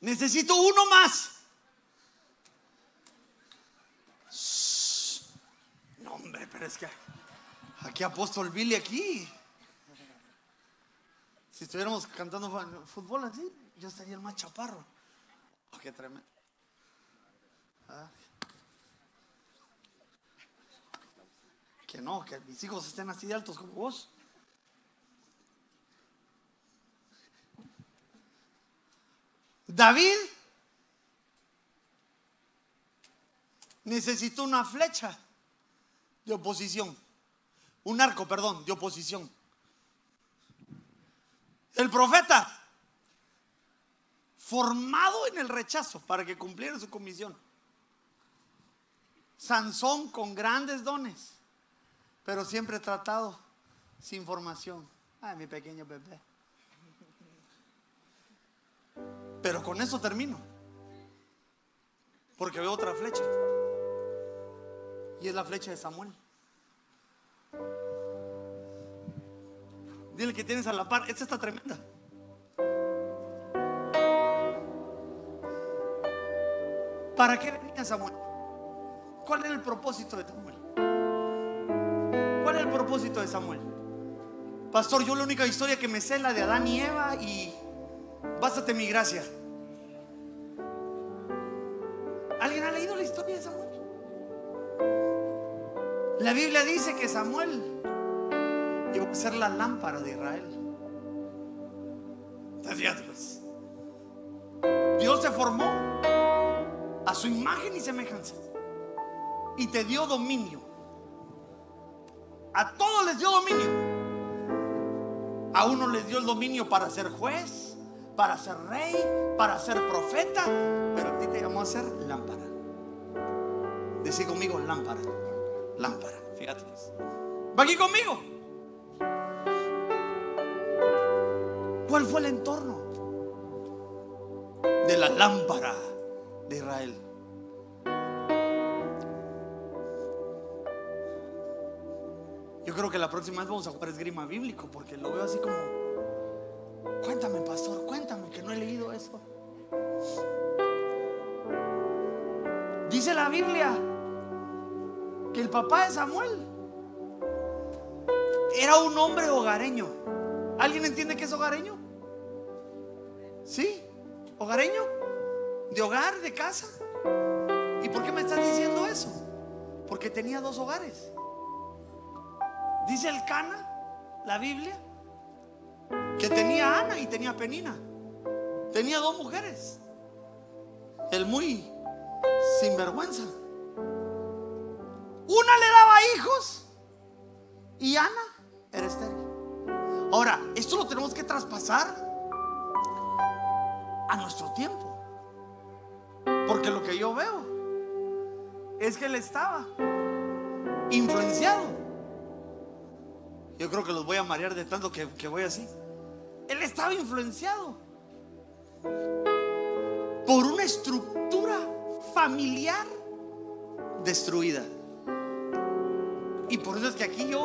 Necesito uno más. No, hombre, pero es que aquí apóstol Billy aquí. Si estuviéramos cantando fútbol así, yo estaría el más chaparro. Oh, qué tremendo. Ah. Que no, que mis hijos estén así de altos como vos. David necesitó una flecha de oposición. Un arco, perdón, de oposición. El profeta, formado en el rechazo para que cumpliera su comisión. Sansón con grandes dones pero siempre tratado sin formación. Ay, mi pequeño bebé. Pero con eso termino. Porque veo otra flecha. Y es la flecha de Samuel. Dile que tienes a la par. Esta está tremenda. ¿Para qué venía Samuel? ¿Cuál era el propósito de Samuel? el propósito de Samuel? Pastor, yo la única historia que me sé es la de Adán y Eva y bástate mi gracia. ¿Alguien ha leído la historia de Samuel? La Biblia dice que Samuel iba a ser la lámpara de Israel. Dios se formó a su imagen y semejanza y te dio dominio a todos les dio dominio. A uno les dio el dominio para ser juez, para ser rey, para ser profeta, pero a ti te llamó a ser lámpara. Decí conmigo lámpara, lámpara, fíjate. Va aquí conmigo. ¿Cuál fue el entorno de la lámpara de Israel. Yo creo que la próxima vez vamos a jugar esgrima bíblico porque lo veo así como, cuéntame pastor, cuéntame que no he leído eso. Dice la Biblia que el papá de Samuel era un hombre hogareño. ¿Alguien entiende qué es hogareño? ¿Sí? ¿Hogareño? ¿De hogar, de casa? ¿Y por qué me estás diciendo eso? Porque tenía dos hogares. Dice el Cana, la Biblia, que tenía Ana y tenía Penina. Tenía dos mujeres. El muy sinvergüenza. Una le daba hijos y Ana era estéril. Ahora, esto lo tenemos que traspasar a nuestro tiempo. Porque lo que yo veo es que él estaba influenciado. Yo creo que los voy a marear de tanto que, que voy así. Él estaba influenciado por una estructura familiar destruida. Y por eso es que aquí yo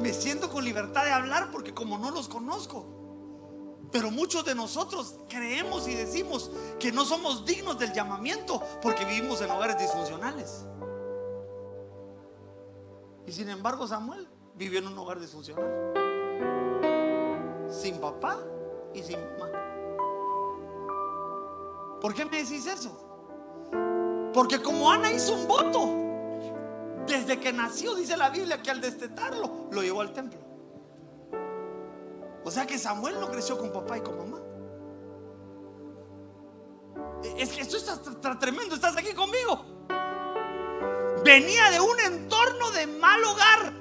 me siento con libertad de hablar porque como no los conozco. Pero muchos de nosotros creemos y decimos que no somos dignos del llamamiento porque vivimos en hogares disfuncionales. Y sin embargo Samuel vivió en un hogar disfuncional. Sin papá y sin mamá. ¿Por qué me decís eso? Porque como Ana hizo un voto, desde que nació, dice la Biblia, que al destetarlo, lo llevó al templo. O sea que Samuel no creció con papá y con mamá. Es que esto está tremendo, estás aquí conmigo. Venía de un entorno de mal hogar.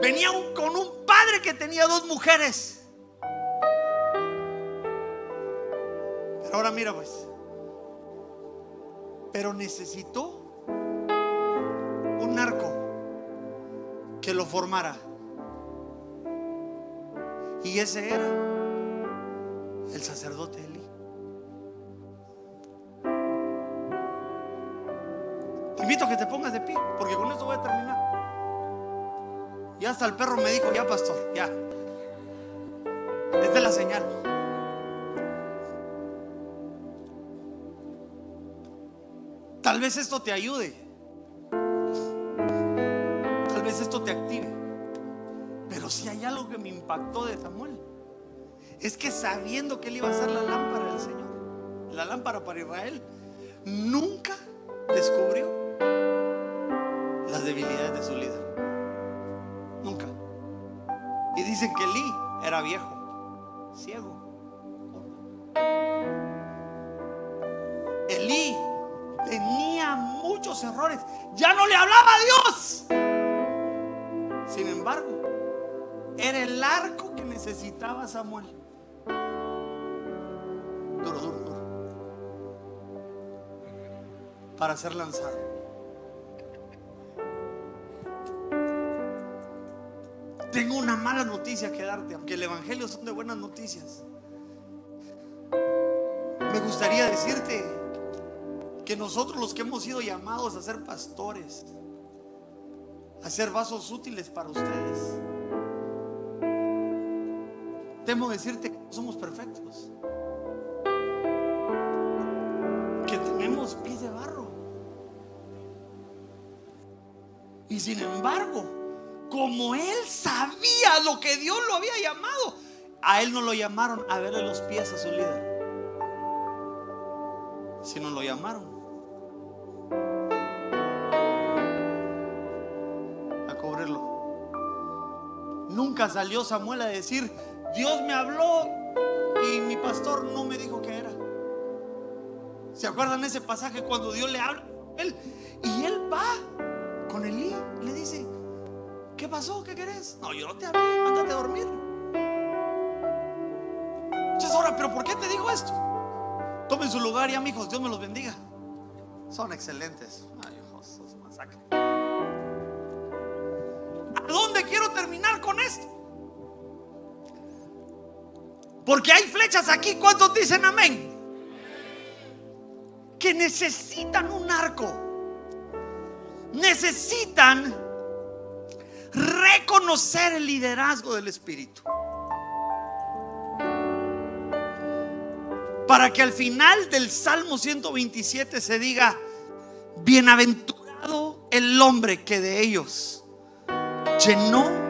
Venía con un padre que tenía dos mujeres. Pero ahora mira pues. Pero necesitó un narco que lo formara. Y ese era el sacerdote Eli. Te invito a que te pongas de pie, porque con esto voy a terminar. Ya hasta el perro me dijo, ya pastor, ya. Esta es la señal. Tal vez esto te ayude. Te active. Pero si hay algo que me impactó de Samuel, es que sabiendo que él iba a ser la lámpara del Señor, la lámpara para Israel, nunca descubrió las debilidades de su líder. Nunca. Y dicen que Elí era viejo, ciego. Elí tenía muchos errores. Ya no le hablaba a Dios. Sin embargo, era el arco que necesitaba Samuel. Duro, duro, duro. Para ser lanzado. Tengo una mala noticia que darte, aunque el Evangelio son de buenas noticias. Me gustaría decirte que nosotros los que hemos sido llamados a ser pastores, a ser vasos útiles para ustedes, temo decirte que somos perfectos, que tenemos pies de barro. Y sin embargo, como él sabía lo que Dios lo había llamado, a él no lo llamaron a verle los pies a su líder, sino lo llamaron Salió Samuel a decir, Dios me habló y mi pastor no me dijo que era. ¿Se acuerdan ese pasaje cuando Dios le habla? Y él va con Elí, le dice, ¿qué pasó? ¿Qué querés? No, yo no te hablé, mándate a dormir. Entonces ahora, ¿pero por qué te digo esto? Tomen su lugar y amigos, Dios me los bendiga. Son excelentes. Con esto? Porque hay flechas aquí. ¿Cuántos dicen amén? que necesitan un arco. Necesitan reconocer el liderazgo del Espíritu. Para que al final del Salmo 127 se diga, bienaventurado el hombre que de ellos llenó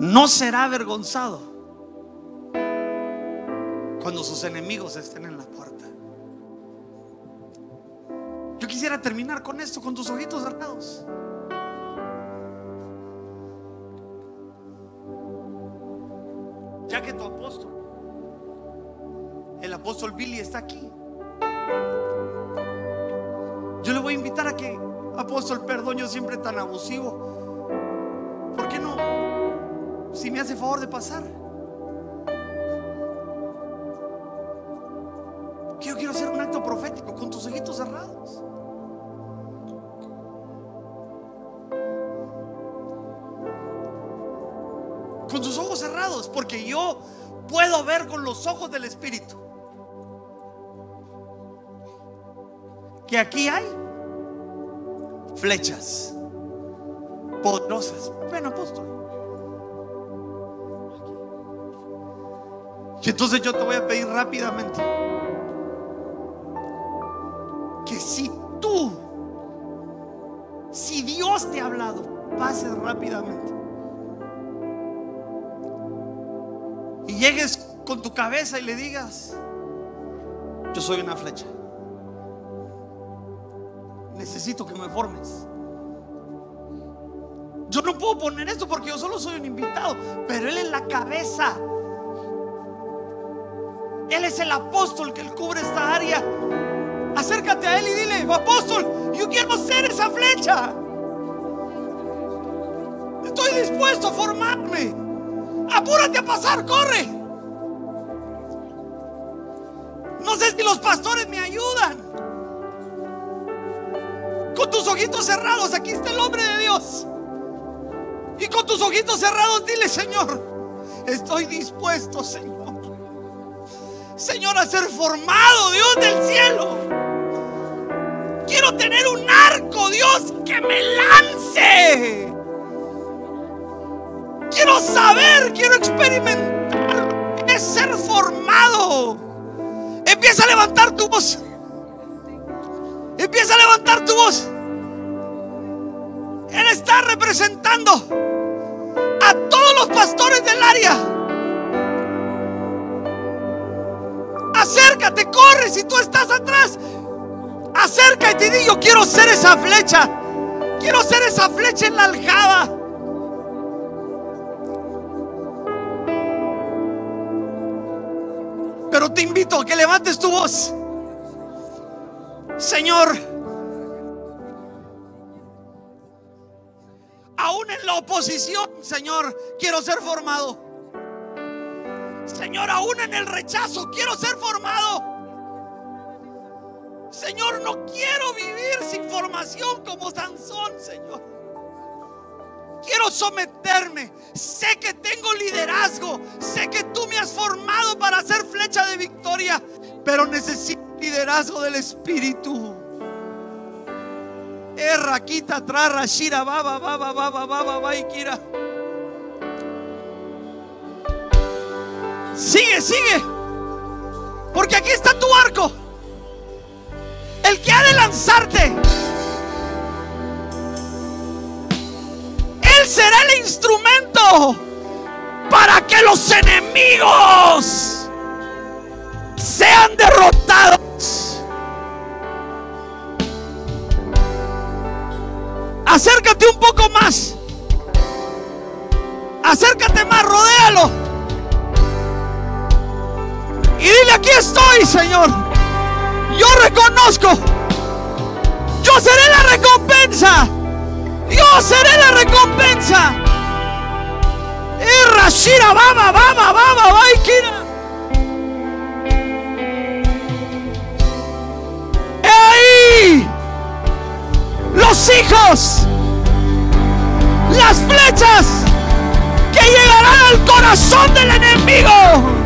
no será avergonzado cuando sus enemigos estén en la puerta. Yo quisiera terminar con esto, con tus ojitos cerrados. Ya que tu apóstol, el apóstol Billy está aquí. Yo le voy a invitar a que, apóstol, perdón, yo siempre tan abusivo. Me hace favor de pasar. Que yo quiero hacer un acto profético con tus ojitos cerrados. Con tus ojos cerrados, porque yo puedo ver con los ojos del Espíritu. Que aquí hay flechas poderosas. Ven, apóstol. Y entonces yo te voy a pedir rápidamente que si tú, si Dios te ha hablado, pases rápidamente. Y llegues con tu cabeza y le digas, yo soy una flecha. Necesito que me formes. Yo no puedo poner esto porque yo solo soy un invitado, pero Él es la cabeza. Él es el apóstol que él cubre esta área. Acércate a Él y dile, apóstol, yo quiero ser esa flecha. Estoy dispuesto a formarme. Apúrate a pasar, corre. No sé si los pastores me ayudan. Con tus ojitos cerrados, aquí está el hombre de Dios. Y con tus ojitos cerrados, dile, Señor, estoy dispuesto, Señor. Señor, a ser formado, Dios del cielo. Quiero tener un arco, Dios, que me lance. Quiero saber, quiero experimentar es ser formado. Empieza a levantar tu voz. Empieza a levantar tu voz. Él está representando a todos los pastores del área. Acércate, corre si tú estás atrás. Acércate y di, yo quiero ser esa flecha. Quiero ser esa flecha en la aljaba. Pero te invito a que levantes tu voz. Señor, aún en la oposición, Señor, quiero ser formado. Señor, aún en el rechazo, quiero ser formado. Señor, no quiero vivir sin formación como Sansón, Señor. Quiero someterme. Sé que tengo liderazgo. Sé que tú me has formado para ser flecha de victoria. Pero necesito liderazgo del Espíritu. Erra, quita, trarra, shira, baba, baba, baba, baba, baba, kira. Sigue, sigue. Porque aquí está tu arco. El que ha de lanzarte. Él será el instrumento para que los enemigos sean derrotados. Acércate un poco más. Acércate más, rodéalo. Y dile, aquí estoy, Señor. Yo reconozco. Yo seré la recompensa. Yo seré la recompensa. Rashira, baba, baba, baba, baikira. ahí los hijos, las flechas que llegarán al corazón del enemigo.